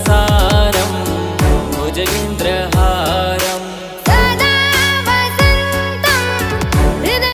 संसारं भोजेन्द्रः